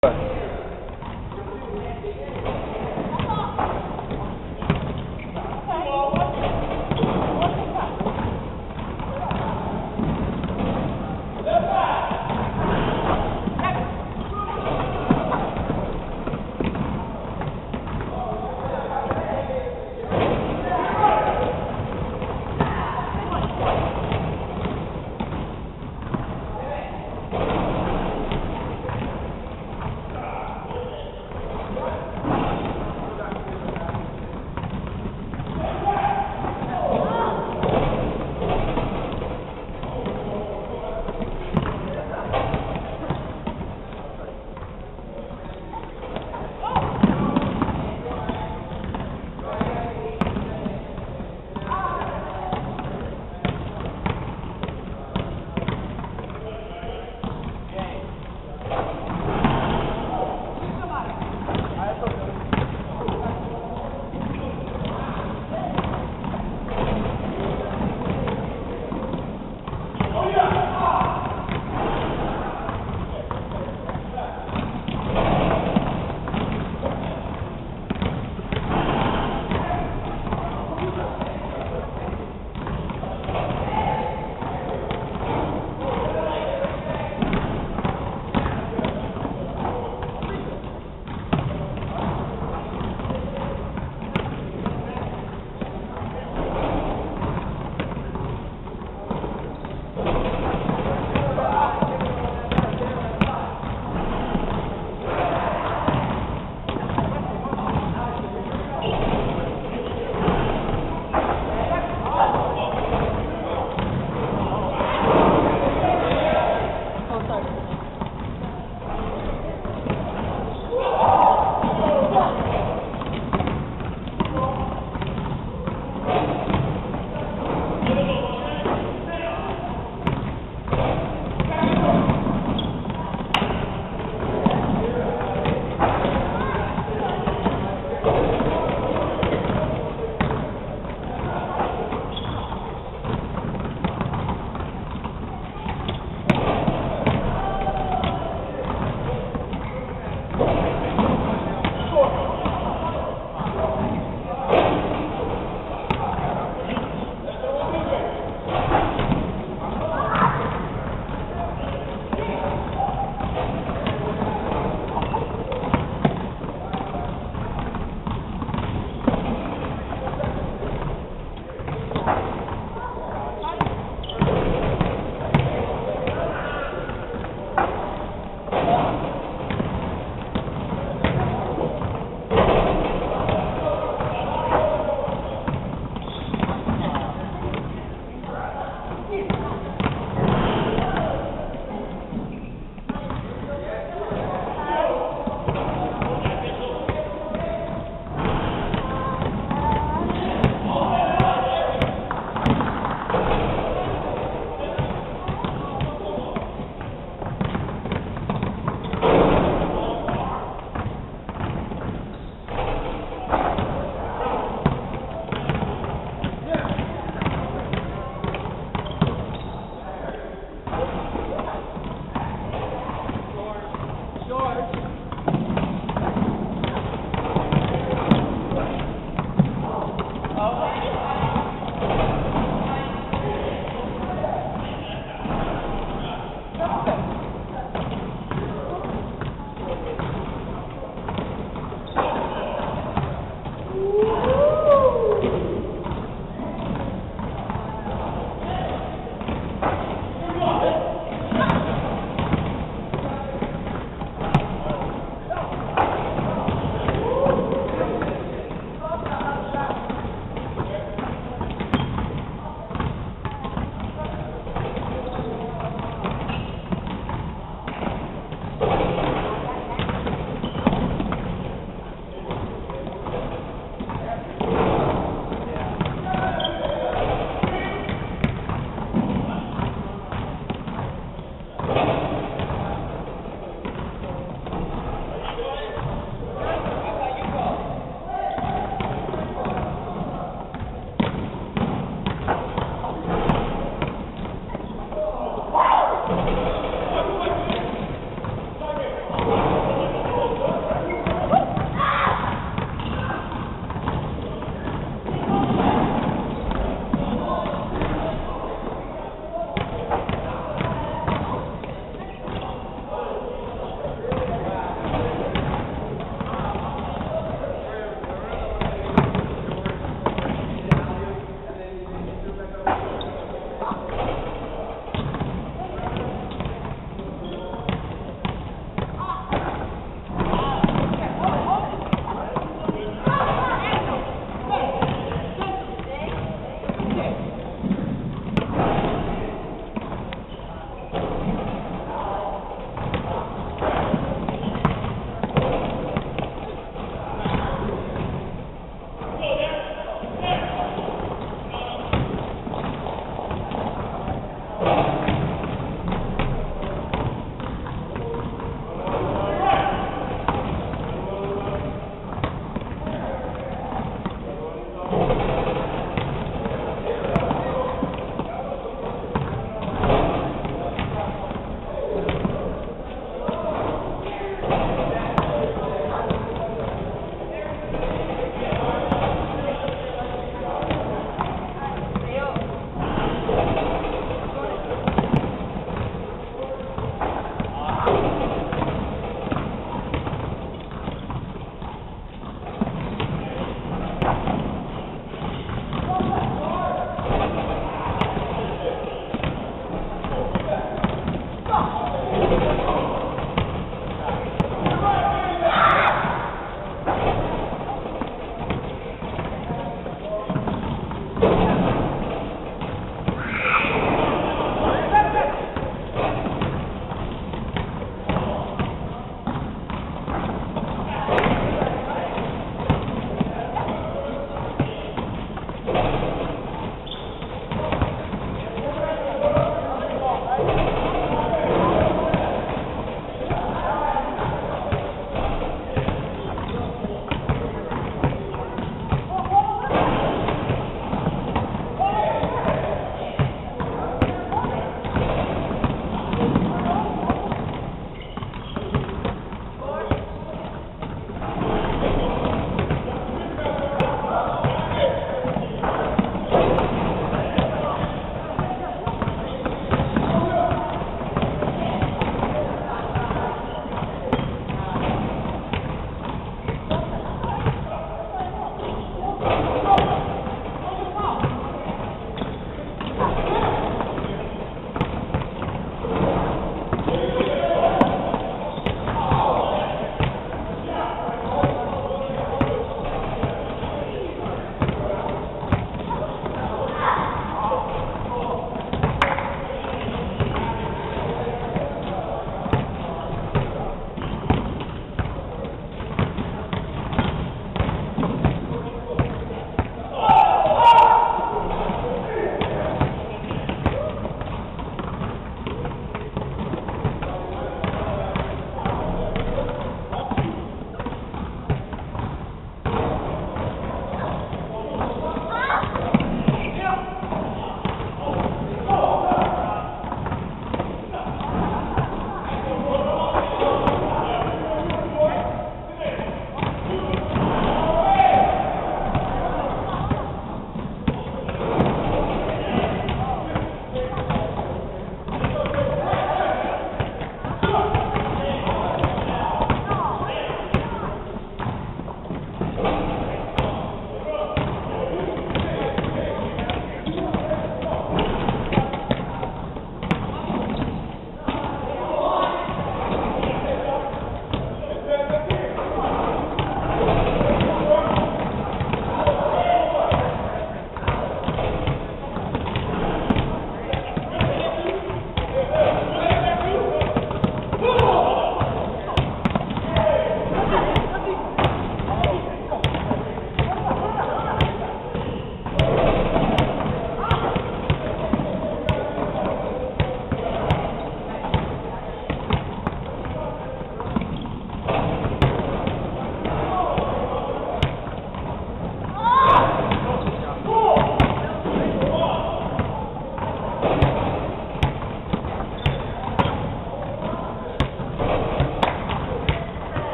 Thank